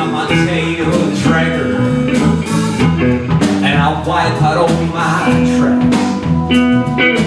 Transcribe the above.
I'm a potato tracker And I'll wipe out all my tracks.